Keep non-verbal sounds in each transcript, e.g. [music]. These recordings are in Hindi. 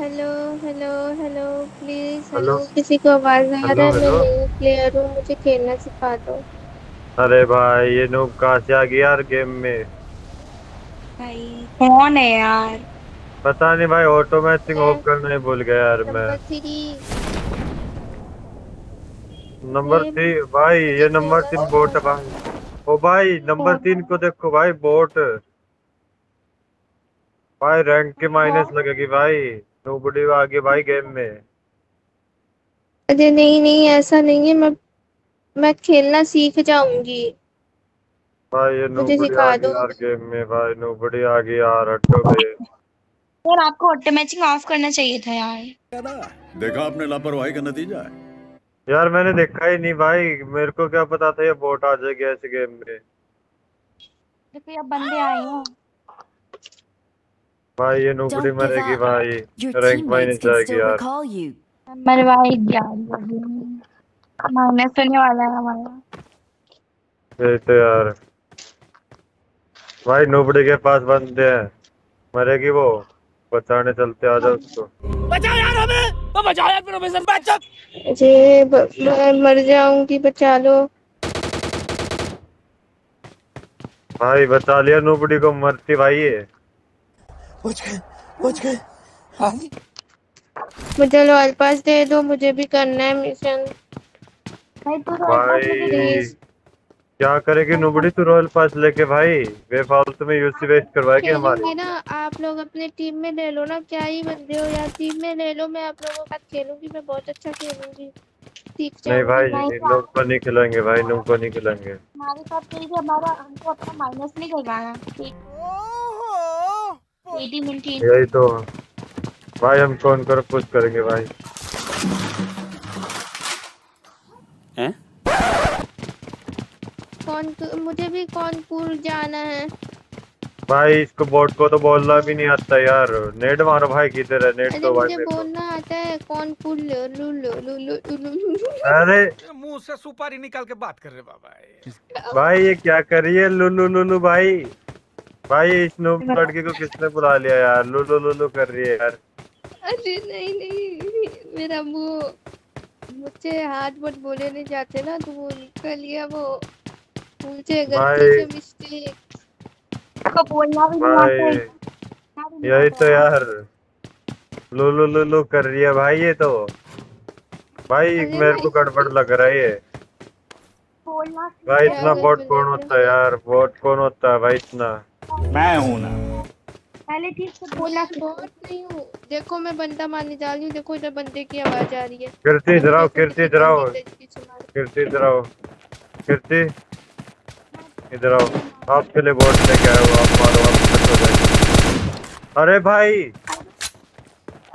Hello hello hello please hello किसी को आवाज़ आ रहा? है मैं प्लेयर हूँ मुझे खेलना सिखा दो। अरे भाई ये नूब कहाँ से आ गया यार गेम में? भाई कौन है यार? पता नहीं भाई ऑटो मैचिंग ऑफ़ करना ही भूल गया यार मैं। नंबर थ्री भाई ये नंबर तीन बोट है भाई। ओ भाई नंबर तीन को देखो भाई बोट भाई रैंक की माइनस लगेगी भाई। नूबड़ी आ गई भाई गेम में अरे नहीं नहीं ऐसा नहीं है। मैं मैं खेलना सीख जाऊँगी। भाई ये मुझे सिखा दो। यार गेम में भाई नूबड़ी आ गई यार हटो बे। यार आपको ऑटो मैचिंग ऑफ़ करना चाहिए था यार। देखा आपने लापरवाही का नतीजा है? यार मैंने देखा ही नहीं भाई। मेरे को क्या पता था ये बोट आ जाएगी ऐसे गेम में। देखो ये बंदे आए हैं। भाई ये give मरेगी भाई। रैंक माइनस जाएगी यार। you. मरवाई यार माइनस होने वाला है हमारा। यही तो यार भाई नूबड़ी के पास बंदे हैं। मरेगी वो। बचाने चलते आ जाओ उसको। बचा यार हमें। तो बचा यार प्रोफेसर अरे ब- मैं मर जाऊँगी बचा लो। भाई बचा लिया नूबड़ी को मरती भाई ये। मुझे लॉयल पास दे दो मुझे भी करना है मिशन। भाई तू तो क्या करेगी नूबड़ी तू रॉयल पास लेके भाई? बेफालतू में यूसी वेस्ट करवाएगी हमारे। खेलूँगी ना आप लोग अपने टीम में ले लो ना क्या ही बंदे हो यार टीम में ले लो मैं आप लोगों के साथ खेलूँगी मैं बहुत अच्छा खेलूँगी। नहीं भाई इन लोग को नहीं खिलाएँगे भाई इन लोग को नहीं खिलाएँगे। हमारे साथ के हमारा हमको अपना माइनस नहीं करवाना यही तो। भाई हम कौन कर पुश करेंगे भाई। कौन मुझे भी कौन पूल जाना है। भाई इसको बोट को तो बोलना भी नहीं आता यार। नेट मारो भाई किधर है? नेट तो भाई मुझे बोलना आता है कौन पूल लू लू लू लू लू लू लू अरे! मुँह से सुपारी निकाल के बात कर रहे बाबा। भाई ये क्या कर रही है? लुलु लुलु भाई। भाई इस नूब लड़की को किसने बुला लिया यार? लुलु लुलु कर रही है यार। अरे नहीं नहीं मेरा मुँह मुझसे हाथ बट बोले नहीं जाते ना तो वो निकल लिया वो। मुझे गलती से मिस्टेक को बोलना भी नहीं भाई आता यही तो यार। लुलु लुलु कर रही है भाई ये तो। भाई मेरे को गड़बड़ लग रहा है ये। भाई इतना बोट कौन होता है यार? बोट कौन होता है भाई इतना? मैं हूँ ना। पहले ठीक से बोलना बहुत नहीं हूँ। देखो मैं बंदा मारने जा रही हूँ। देखो इधर बंदे की आवाज़ आ रही है। कीर्ति इधर आओ कीर्ति इधर आओ। कीर्ति इधर आओ। कीर्ति इधर आओ। आपके लिए बोट लेके आया हूँ आप मारो आप सेट हो जाएगी। अरे भाई!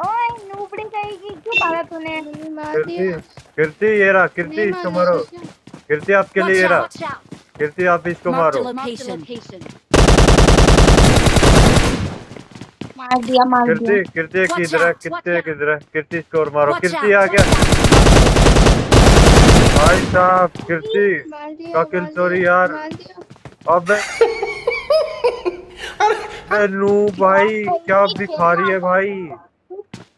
ओए नूबड़ी कहेगी क्यों मारा तूने? कीर्ति दिया। कीर्ति ये रहा कीर्ति इसको मारो। कीर्ति आपके लिए ये रहा। कीर्ति आप इसको मारो। मार दिया मार कीर्ति कीर्ति Watch है कीर्ति watch है कीर्ति और मारो। कीर्ति आ गया। भाई साहब कीर्ति यार। अबे अबे नू भाई क्या दिखा रही है भाई?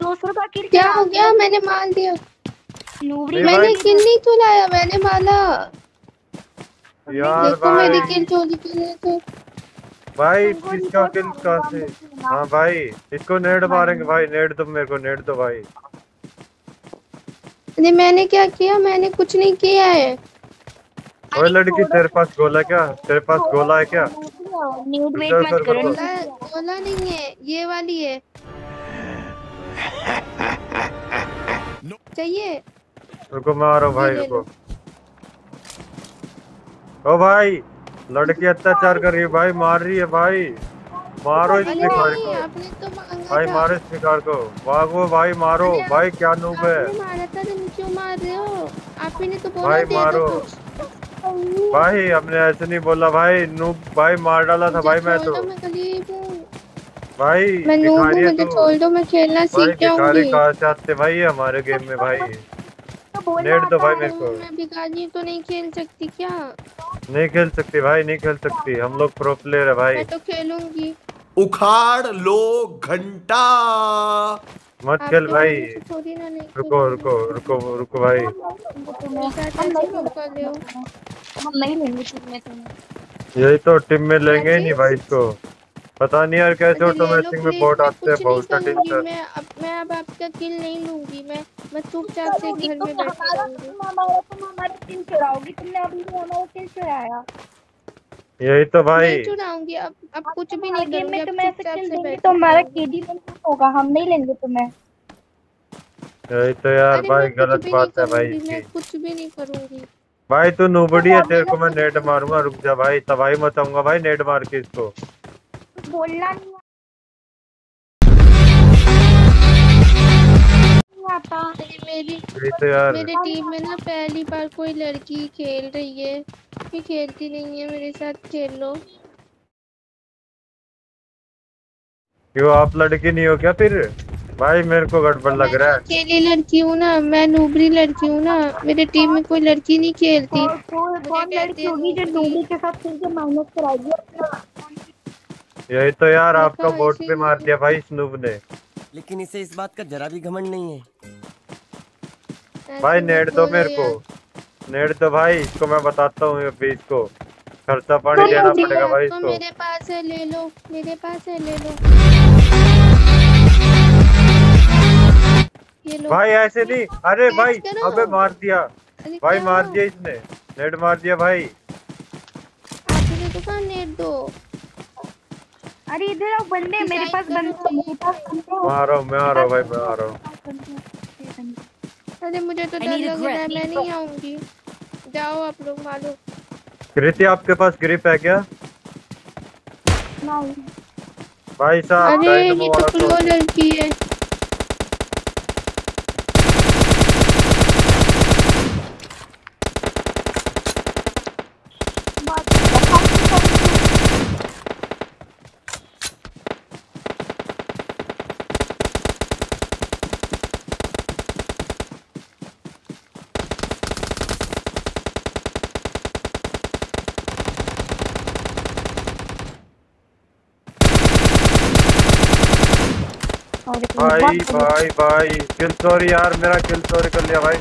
दूसरों का किल क्या हो गया? मैंने मार दिया। मैंने। किल नहीं तो मैंने मारा। यार देखो मेरी किल चोरी की है तो। भाई नहीं किसका किल कहाँ से? हाँ भाई इसको नेट मारेंगे भाई नेट दो मेरे को नेट दो भाई। अरे मैंने क्या किया? मैंने कुछ नहीं किया है। ओए लड़की तेरे पास गोला क्या? तेरे पास गोला है क्या? न्यूड वेट मत करो गोला नहीं है ये वाली है। चाहिए? रुको मारो भाई रुको। ओ भाई लड़की अत्याचार कर रही है भाई मार रही है भाई। मारो इस भिखारी को। तो भाई मारो इस भिखार को। भागो भाई मारो। भाई क्या नूब है? आपने मारा था तुम क्यों मार रहे हो? आप ही ने तो बोला भाई मारो। भाई हमने ऐसे नहीं बोला भाई। नूब भाई मार डाला था भाई मैं तो। भाई मैं नूब हूँ मुझे छोड़ दो मैं खेलना भाई सीख भिखारी जाऊँगी कहाँ से आते भाई हमारे गेम में भाई? तो नेट दो भाई मेरे को। मैं भिखारी तो नहीं खेल सकती क्या? नहीं खेल सकती भाई नहीं खेल सकती। हम लोग प्रो प्लेयर है भाई। मैं तो खेलूँगी। उखाड़ लो घंटा। मत खेल भाई। ना नहीं रुको रुको रुको रुको भाई। हम नहीं लेंगे टीम में यही तो टीम में लेंगे ही नहीं भाई इसको। पता नहीं यार कैसे ऑटोमेटिक में बोट आते हैं बहुत कठिन करूँगी से मैं अब मैं अब आपका किल नहीं लूँगी मैं मैं चुपचाप से घर में बैठी तुम हमारा तुम हमारा दिल चुराओगी। तुमने अभी भी हमारा दिल चुराया। यही तो भाई। नहीं चुराऊँगी अब अब कुछ भी नहीं गेम करूँगी में अब तुम ऐसे चुपचाप से देंगे तो हमारा। केडी नहीं होगा। हम नहीं लेंगे तुम्हें। यही तो यार भाई गलत बात है भाई मैं कुछ भी नहीं करूँगी। भाई तू नूबड़ी है तेरे को मैं नेट मारूँगा रुक जा भाई तबाही मचाऊँगा भाई नेट मार के इसको। बोलना नहीं आता। मेरी तो यार। मेरे टीम में ना पहली बार कोई लड़की खेल रही है। ये खेलती नहीं है मेरे साथ खेल। लो क्यों आप लड़की नहीं हो क्या फिर? भाई मेरे को गड़बड़ लग रहा है। अकेली लड़की हूँ ना मैं नूबरी लड़की हूँ ना मेरे टीम में कोई लड़की नहीं खेलती। और कौन लड़की होगी जो के साथ खेल के माइनस कराएगी अपना? यही तो यार आपका बोट पे मार दिया भाई स्नूब ने। लेकिन इसे इस बात का जरा भी घमंड नहीं है। भाई नेट दो मेरे को। नेट दो भाई इसको मैं बताता हूँ अभी इसको खर्चा पानी देना पड़ेगा भाई तो इसको। मेरे पास है ले लो मेरे पास है ले लो। भाई ऐसे नहीं। अरे भाई। अबे मार दिया। भाई मार दिया इसने। नेट मार दिया भाई। आपने तो कहा नेट दो? अरे इधर आओ बंदे मेरे पास बंदे मेरे पास बंदे मैं आ रहा हूँ मैं आ रहा हूँ भाई मैं आ रहा हूँ। अरे मुझे तो डर लग रहा है मैं नहीं आऊँगी। जाओ आप लोग मारो। कृति आपके पास ग्रिप है क्या? भाई साहब अरे ये तो फुल प्रो लड़की है। भाई भाई भाई। किल सॉरी यार मेरा किल सॉरी कर लिया भाई।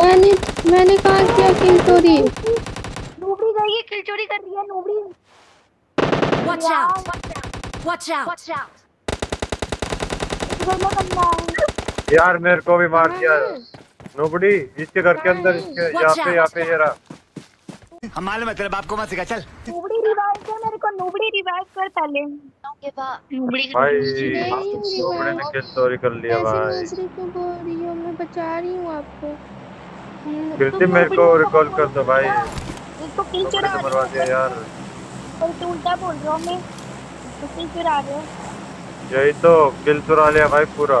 मैंने मैंने कहा क्या किल चोरी नूबड़ी गई है किल चोरी कर रही है नूबड़ी। Watch out! Watch out! Watch out! इधर ना यार मेरे को भी मार दिया। नोबड़ी इसके घर के अंदर इसके यहाँ पे यहाँ पे ये रहा। हम मालूम है तेरे बाप को मत सिखा चल। नूबड़ी रिवाइव कर मेरे को नूबड़ी रिवाइव कर पहले। नूबड़ी भाई नोबड़ी ने किल सॉरी कर लिया ऐसे भाई? नजरी क्यों बोल रही हो? मैं बचा रही हूँ आपको। कृति मेरे को रिकॉल कर दो भाई। इसको किल नोबड़ी चुरा ने मरवा दिया यार। कोई तो उल्टा बोल रहा हूँ मैं। किल चुरा रहे हो। यही तो किल चुरा लिया भाई पूरा।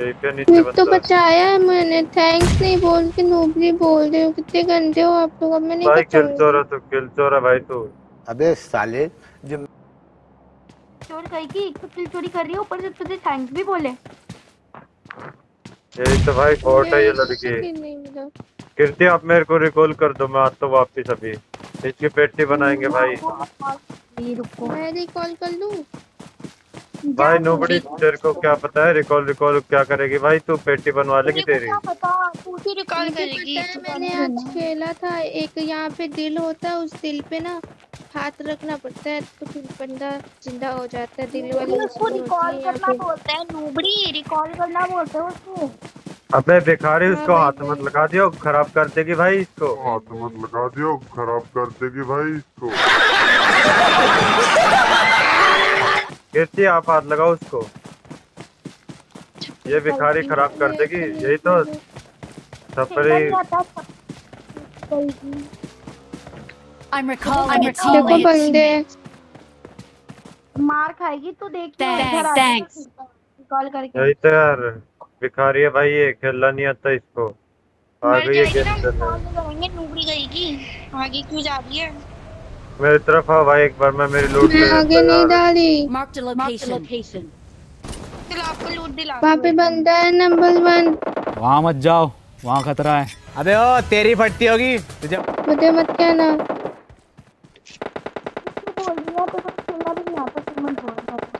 नीचे तो बचाया है मैंने। थैंक्स नहीं बोल के नोबरी बोल रहे हो। कितने गंदे हो आप लोग। अब मैं नहीं भाई किल चोरा तो किल चोरा भाई तू। अबे साले जो चोर कही की? एक तो किल चोरी कर रही है ऊपर से तुझे थैंक्स भी बोले। यही तो भाई बोट है ये लड़की। किल कृति आप मेरे को रिकॉल कर दो मैं आता हूँ वापिस अभी। इसकी पेटी बनाएँगे भाई। मैं रिकॉल कर लूँ? भाई नोबड़ी तेरे को क्या पता है? रिकॉल रिकॉल क्या करेगी? भाई तू पेटी बनवा लेगी तेरी। क्या पता? तू ही रिकॉल करेगी मैंने आज खेला था। एक यहाँ पे दिल होता है उस दिल पे ना हाथ रखना पड़ता है तो फिर बंदा ज़िंदा हो जाता है दिल वाली उसको रिकॉल करना बोलते हैं नूबड़ी रिकॉल करना बोलते हैं उसको। अबे भिखारी हाँ उसको हाथ मत लगा दियो खराब कर देगी भाई इसको। हाथ मत लगा दियो खराब कर देगी भाई इसको। [laughs] कीर्ति आप हाथ लगाओ उसको। ये भिखारी खराब कर देगी यही तो I'm recalling देखो बंदे मार खाएगी तो देख Thanks, thanks. रिकॉल करके। यही तो यार भिखारी है भाई ये खेलना नहीं आता इसको। आ मर गई है। गेम खेलने रिकॉल करेंगे आगे क्यों जा रही है? मेरी तरफ़ आ भाई एक बार मैं मेरी लूट मैं आगे नहीं डाली। मार्क द लोकेशन आपको लूट दिला। वहाँ पे बंदा है नंबर वन वहाँ मत जाओ वहाँ खतरा है। अबे ओ तेरी फटती होगी। तुझे मुझे मत कहना बोल दिया तो कुछ खेलना भी नहीं आता फिर मन बोल आ गया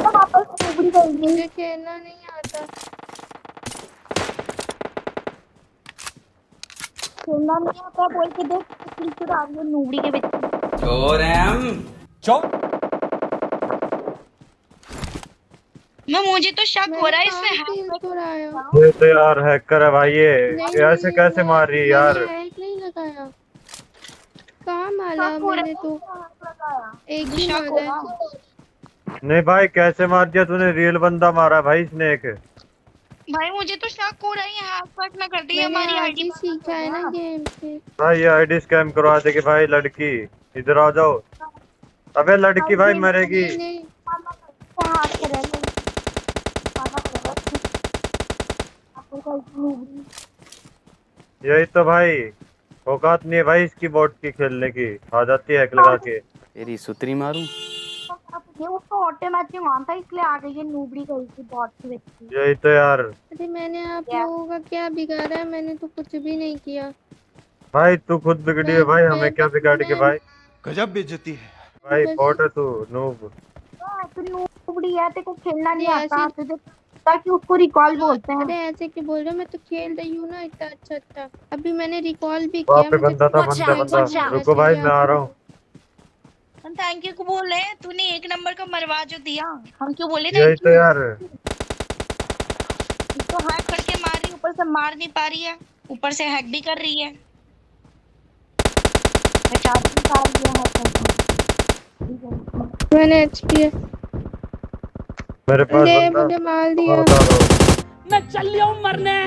तो वापस नूबड़ी करेंगे मुझे खेलना नहीं आता खेलना नहीं आता बोल के देख किल चुरा रही नूबड़ी के बच्चे चोर हैं हम चोर मैं मुझे तो शक हो रहा है। इसमें हैक किल चुराया ये तो यार हैकर है भाई ये ऐसे कैसे मार रही है यार? हैक नहीं लगाया। कहाँ मारा मैंने तो? एक ही मारा नहीं। भाई कैसे मार दिया तूने? रियल बंदा मारा भाई इसने एक। भाई मुझे तो शक हो रहा है ये हैक वैक ना कर दी हमारी आईडी सीखा है ना गेम से। भाई ये आईडी स्कैम करवा देगी भाई लड़की इधर आ जाओ। अबे लड़की भाई मरेगी। यही तो भाई औकात नहीं है भाई इसकी बोट की खेलने की। आ जाती है हैक लगा के। तेरी सुतरी मारूं? ये उसको ऑटोमेटिक ऑन था इसलिए आ गई है नूबड़ी गई थी बॉट की। बच्ची यही तो यार। अरे मैंने आप लोगों का क्या बिगाड़ा है? मैंने तो कुछ भी नहीं किया। भाई तू खुद बिगड़ी है भाई हमें क्या बिगाड़ के भाई? गजब बेइज्जती है। भाई बोट है तू नूब हाँ, तो नूबड़ी है तेरे को खेलना नहीं आता तुझे ताकि उसको रिकॉल बोलते हैं। अरे ऐसे क्यों बोल रहे हो? मैं तो खेल रही हूँ ना इतना अच्छा अच्छा अभी मैंने रिकॉल भी किया मुझे बंदा था बंदा out, बंदा. रुको भाई मैं आ रहा हूँ। हम थैंक यू को बोल रहे हैं तूने एक नंबर का मरवा जो दिया। हम क्यों बोले यही तो यार। यू तो हैक करके मार रही ऊपर से मार नहीं पा रही है ऊपर से हैक भी कर रही है। मैंने एचपी है। मेरे पास बंदा मुझे मार दिया। मैं चल रही हूँ मरने।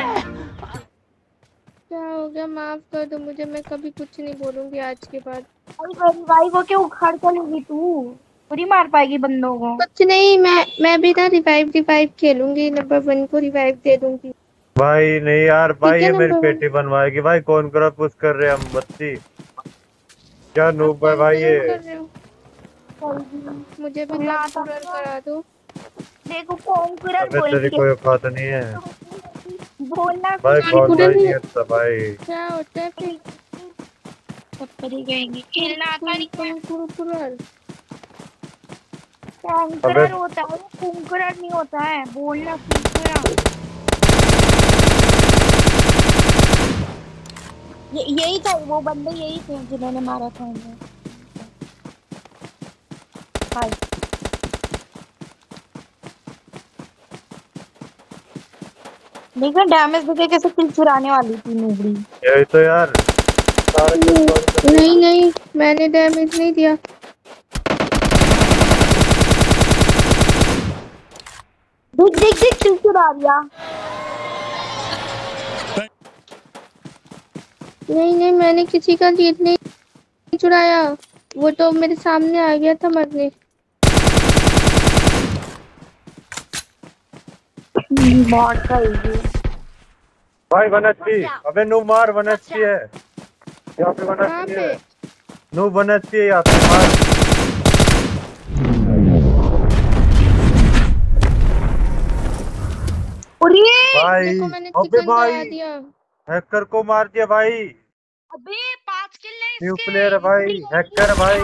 क्या हो गया? माफ़ कर दो मुझे मैं कभी कुछ नहीं बोलूँगी आज के बाद। भाई रिवाइव होके उखाड़ कर लेगी तू? पूरी मार पाएगी बंदों को। कुछ नहीं मैं मैं भी ना रिवाइव रिवाइव खेलूँगी नंबर वन को रिवाइव दे दूँगी। भाई नहीं यार भाई ये मेरी पेटी बनवाएगी। भाई कौन करा पुश कर रहे हम बत्ती क्या नूब है भाई ये? कर रहे हो? मुझे भी ना तो- करा। दो। देखो कॉन्करर अबे बोल तेरी के। कोई औकात नहीं है। बोलना भाई बहुत नहीं। भाई था भाई। क्या होता है फिर? सब पर ही गएँगे खेलना आता नहीं होता है? नहीं होता है। बोलना यही था वो बंदे यही थे जिन्होंने मारा था उन्हें। देखो डैमेज देखे कैसे किल चुराने वाली थी नूबड़ी। यही तो यार। नहीं नहीं मैंने डैमेज नहीं दिया। देख देख देख किल चुरा दिया। नहीं नहीं मैंने किसी का लीड नहीं चुराया। वो तो मेरे सामने आ गया था मरने। बॉट का ये भाई वन एचपी अबे नू मार वन एचपी है। यहाँ पे वन कहाँ एचपी पे है नू वन एचपी है यहाँ पे मार। भाई अबे भाई हैकर को मार दिया भाई। अबे पाँच किल है न्यू प्लेयर भाई हैकर भाई।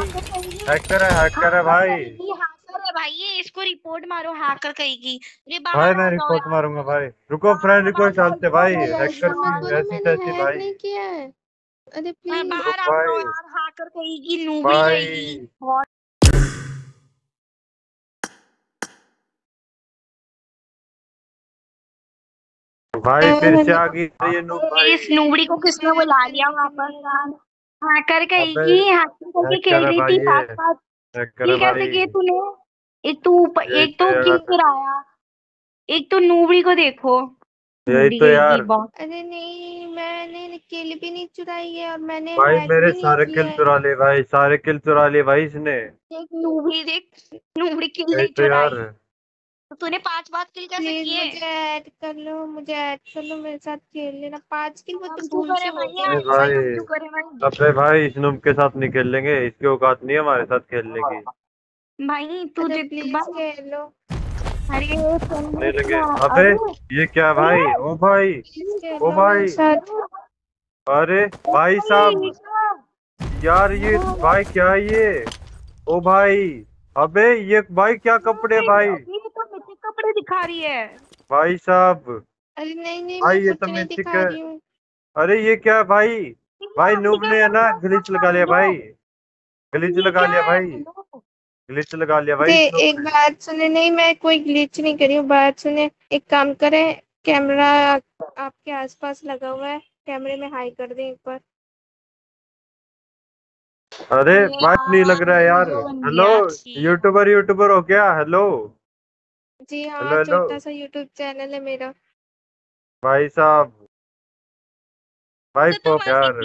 हैकर है हैकर है भाई। ये हैकर है भाई ये इसको रिपोर्ट मारो हैकर कहेगी ये भाई मैं रिपोर्ट मारूँगा भाई। रुको फ्रेंड रिक्वेस्ट डालते भाई। हैकर की बोली ऐसी तैसी भाई। नहीं किया है। अरे प्लीज़ बाहर आ। जाओ यार हैकर कहेगी भाई। कहेगी भाई फिर से आ गई ये नू भाई। इस नूबड़ी को किसने बुला लिया वापस हैकर कहेगी हैकर करके खेल रही थी? साथ साथ ये है कैसे किए तूने? एक तो ऊपर एक तो तो किल यार। एक तो नूबड़ी को देखो। यही तो यार। अरे नहीं मैंने किल भी नहीं चुराई है और मैंने भाई मेरे सारे किल चुरा लिए भाई सारे किल चुरा लिए भाई इसने। देख नूबड़ी देख नूबड़ी किल नहीं तो चुराई। तो तूने पाँच बात किल कैसे किए? मुझे ऐड कर लो मुझे ऐड कर लो मेरे साथ खेल लेना। पाँच किल वो तो भूल से भाई अबे भाई इस नुम के साथ नहीं खेल लेंगे इसकी औकात नहीं है हमारे साथ खेलने की। भाई तू अरे जित प्लीज़ भाई। लो। अरे नहीं लगे अबे ये क्या भाई? ओ भाई ओ भाई। अरे भाई साहब यार ये भाई। क्या है ये? ओ भाई अबे ये भाई क्या कपड़े भाई? ये तो कपड़े दिखा रही है। भाई साहब। अरे नहीं नहीं भाई, ये तो दिखा है। अरे ये क्या भाई? भाई नूब ने है ना ग्लिच लगा लिया भाई। ग्लिच लगा लिया भाई। ग्लिच लगा लिया भाई। एक बात सुने नहीं मैं कोई ग्लिच नहीं करी हूँ बात सुने एक काम करें कैमरा आपके आसपास लगा हुआ है कैमरे में हाई कर दें एक बार। अरे बात नहीं लग रहा है यार। हेलो यूट्यूबर यूट्यूबर हो। क्या? हेलो जी हाँ। छोटा सा यूट्यूब चैनल है मेरा। भाई साहब। भाई तो पोप यार।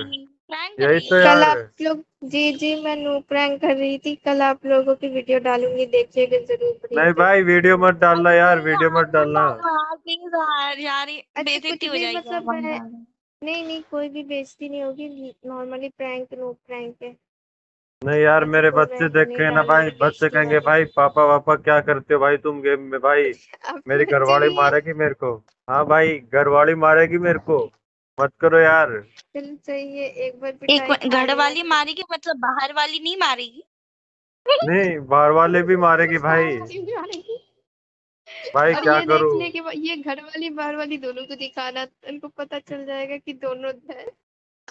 यही तो कल यार। आप लोग जी जी मैं नो प्रैंक कर रही थी। कल आप लोगों की वीडियो डालूँगी देखिएगा ज़रूर नहीं भाई वीडियो मत डालना यार वीडियो मत डालना। प्लीज़ यार यार अच्छा, बेइज्जती हो जाएगी। मतलब नहीं नहीं कोई भी बेइज्जती नहीं होगी। नॉर्मली प्रैंक नो प्रैंक है। नहीं यार मेरे कोई बच्चे देख के ना भाई बच्चे कहेंगे भाई पापा वापा क्या करते हो भाई तुम गेम में? भाई मेरी घरवाली मारेगी मेरे को। हाँ भाई घरवाली मारेगी मेरे को। मत करो यार। चलो सही है एक बार एक घर वाली मारेगी मतलब बाहर वाली नहीं मारेगी? नहीं बाहर वाले भी मारेगी भाई। भाई क्या करूँ? ये घर वाली बाहर वाली दोनों को दिखाना इनको पता चल जाएगा कि दोनों है।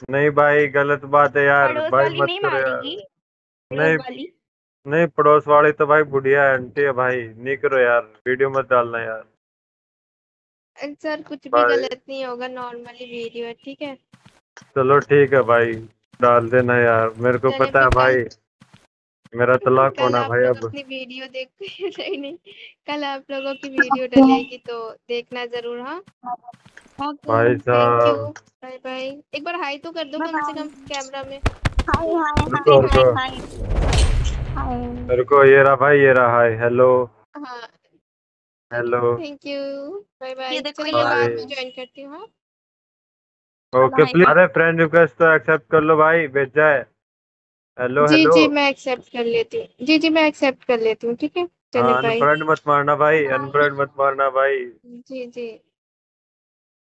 नहीं भाई गलत बात है यार। भाई मत नहीं करो यार। नहीं नहीं पड़ोस वाली तो भाई बुढ़िया आंटी है भाई। नहीं करो यार वीडियो मत डालना यार। सर कुछ भी गलत नहीं होगा नॉर्मली वीडियो है ठीक है? चलो ठीक है भाई डाल देना यार। मेरे को पता है भाई मेरा [laughs] तलाक होना भाई अब। अपनी वीडियो देख [laughs] नहीं नहीं। कल आप लोगों की [laughs] वीडियो डलेगी तो देखना ज़रूर हाँ? भाई साहब। Bye bye. एक बार हाई तो कर दो कम से कम कैमरा में। हाय हाय रुको, हाय रुको। हाय हाय। मेरे को ये रहा भाई ये रहा हाय। हेलो हाँ hello thank you bye bye ये देखो, ये बाद में ज्वाइन करती हूँ हाँ। ओके प्लीज़ अरे फ्रेंड रिक्वेस्ट तो एक्सेप्ट कर लो भाई भेज जाए। हेलो जी हेलो जी मैं एक्सेप्ट कर लेती हूँ। जी जी मैं एक्सेप्ट कर लेती हूँ ठीक है? चलिए भाई अनफ्रेंड मत मारना भाई अनफ्रेंड मत मारना भाई। जी जी।